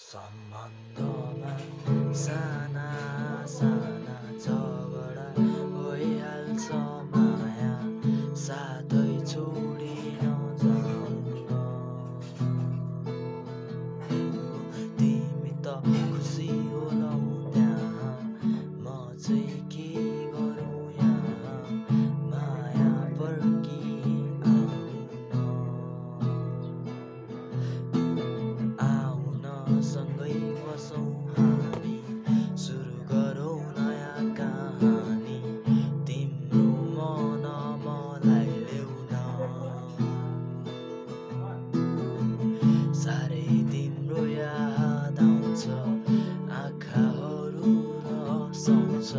सम्बन्धमा साना साना झगडा भइहाल्छ माया। साथै छोडिन नजाउन। तिमी त खुसी होला त्यहाँ। म चाहिँ बसौँ हामी सुरु गरौँ नयाँ कहानी तिम्रो मन मलाई ल्याउन साह्रै तिम्रो याद आउँछ आँखाहरू हसाउँछ